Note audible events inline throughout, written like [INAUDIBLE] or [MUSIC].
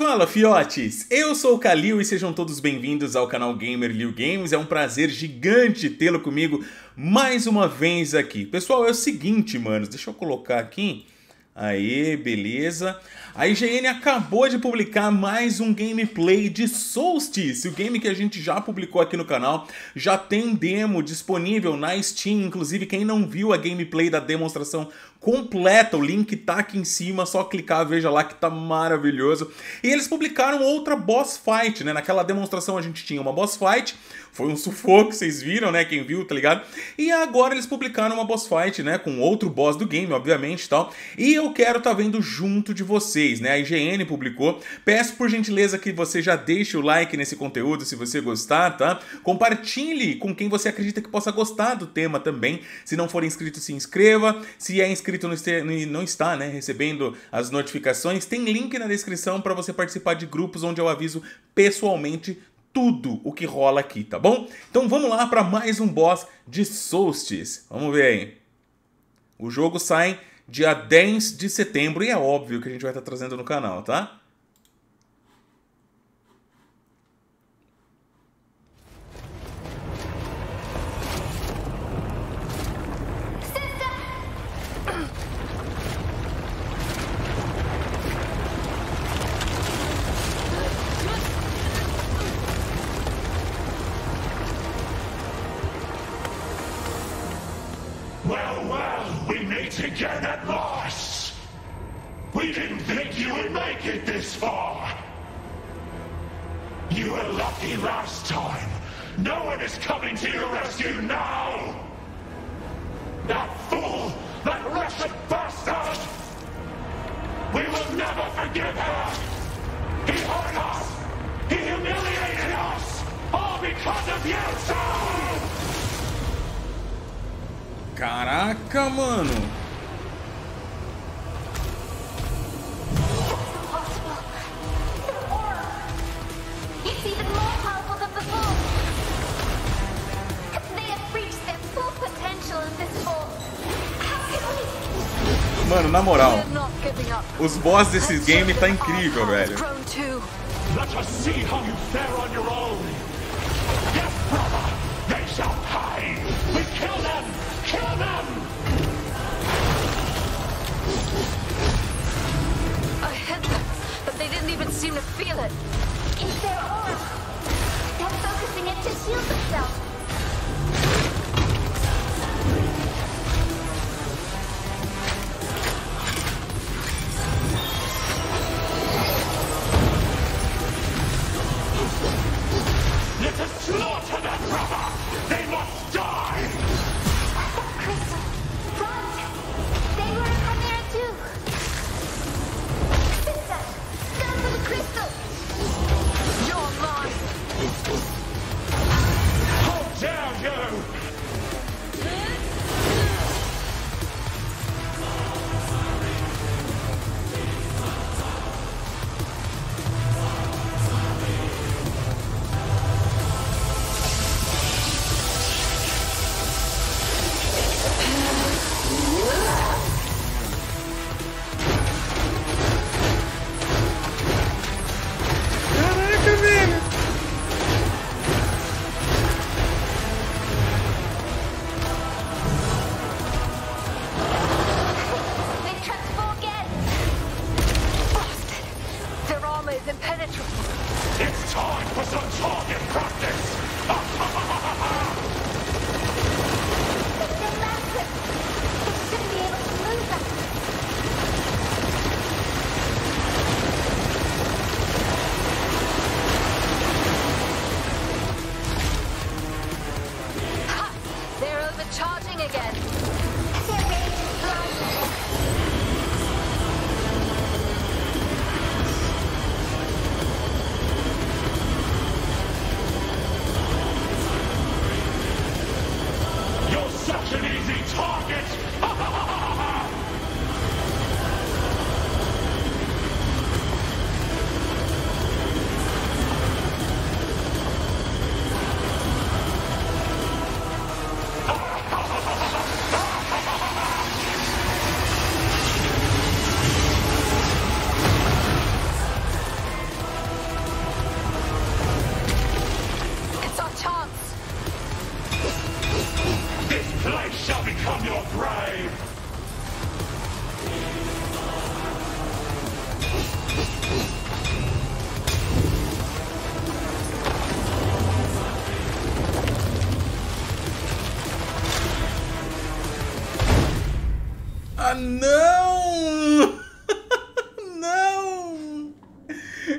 Fala fiotes, eu sou o Kalil e sejam todos bem-vindos ao canal Gamer Liu Games. É um prazer gigante tê-lo comigo mais uma vez aqui. Pessoal, é o seguinte, manos, deixa eu colocar aqui. Aí, beleza. A IGN acabou de publicar mais um gameplay de Solstice, o game que a gente já publicou aqui no canal. Já tem demo disponível na Steam, inclusive quem não viu a gameplay da demonstração completa, o link tá aqui em cima, só clicar, veja lá que tá maravilhoso. E eles publicaram outra boss fight, né? Naquela demonstração a gente tinha uma boss fight, foi um sufoco, vocês viram, né? Quem viu, tá ligado? E agora eles publicaram uma boss fight, né? Com outro boss do game, obviamente, tal. E eu quero tá vendo junto de vocês, né? A IGN publicou. Peço por gentileza que você já deixe o like nesse conteúdo se você gostar, tá? Compartilhe com quem você acredita que possa gostar do tema também. Se não for inscrito, se inscreva. Se é inscrito e não está, né? Recebendo as notificações, tem link na descrição para você participar de grupos onde eu aviso pessoalmente tudo o que rola aqui, tá bom? Então vamos lá para mais um boss de Solstice. Vamos ver aí. O jogo sai dia 10 de setembro e é óbvio que a gente vai estar trazendo no canal, tá? Again at last. We didn't think you would make it this far. You were lucky last time. No one is coming to your rescue now. That fool, that Russian bastard. We will never forgive her. He hurt us. He humiliated us. All because of you. Caraca, mano. Pay. We kill them, kill them. I hit them, but they didn't even seem to feel it. It's their aura. They're focusing it to shield themselves. Time for some target practice.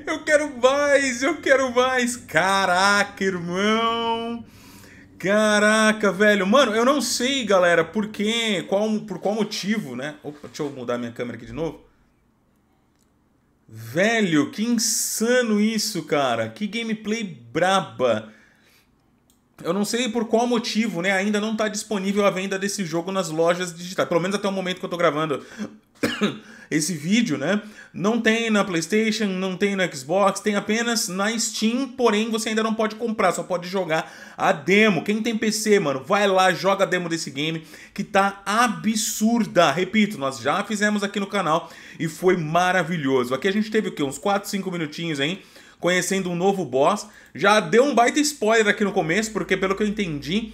Eu quero mais, eu quero mais! Caraca, irmão! Caraca, velho. Mano, eu não sei, galera, por quê, qual, por qual motivo, né? Opa, deixa eu mudar minha câmera aqui de novo. Velho, que insano isso, cara. Que gameplay braba. Eu não sei por qual motivo, né? Ainda não está disponível a venda desse jogo nas lojas digitais. Pelo menos até o momento que eu estou gravando [COUGHS] esse vídeo, né? Não tem na PlayStation, não tem no Xbox, tem apenas na Steam, porém você ainda não pode comprar, só pode jogar a demo. Quem tem PC, mano, vai lá, joga a demo desse game que tá absurda. Repito, nós já fizemos aqui no canal e foi maravilhoso. Aqui a gente teve o quê? Uns 4, 5 minutinhos aí conhecendo um novo boss. Já deu um baita spoiler aqui no começo, porque pelo que eu entendi,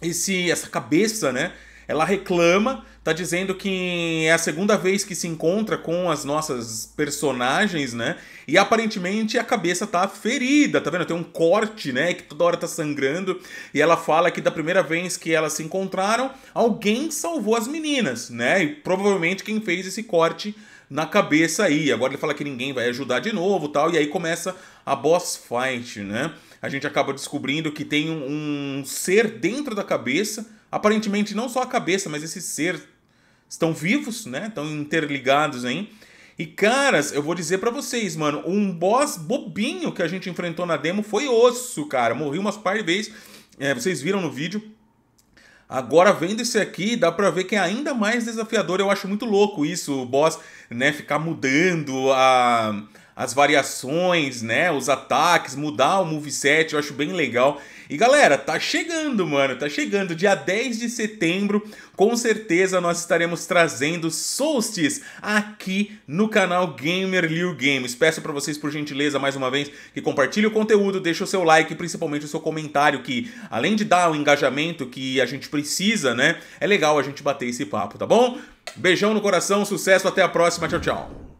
esse, essa cabeça, né? Ela reclama, tá dizendo que é a segunda vez que se encontra com as nossas personagens, né? E aparentemente a cabeça tá ferida, tá vendo? Tem um corte, né? Que toda hora tá sangrando. E ela fala que da primeira vez que elas se encontraram, alguém salvou as meninas, né? E provavelmente quem fez esse corte na cabeça aí. Agora ele fala que ninguém vai ajudar de novo tal, e aí começa a boss fight, né? A gente acaba descobrindo que tem um, um ser dentro da cabeça, aparentemente não só a cabeça, mas esse ser estão vivos, né? Estão interligados aí. E caras, eu vou dizer para vocês, mano, um boss bobinho que a gente enfrentou na demo foi osso, cara. Morri umas par de vezes. É, vocês viram no vídeo. Agora, vendo esse aqui, dá pra ver que é ainda mais desafiador. Eu acho muito louco isso, o boss, né, ficar mudando a, as variações, né, os ataques, mudar o moveset, eu acho bem legal. E galera, tá chegando, mano, tá chegando, dia 10 de setembro, com certeza nós estaremos trazendo Solstice aqui no canal Gamer Liu Games. Peço para vocês, por gentileza, mais uma vez, que compartilhe o conteúdo, deixe o seu like, principalmente o seu comentário, que além de dar o engajamento que a gente precisa, né, é legal a gente bater esse papo, tá bom? Beijão no coração, sucesso, até a próxima, tchau, tchau.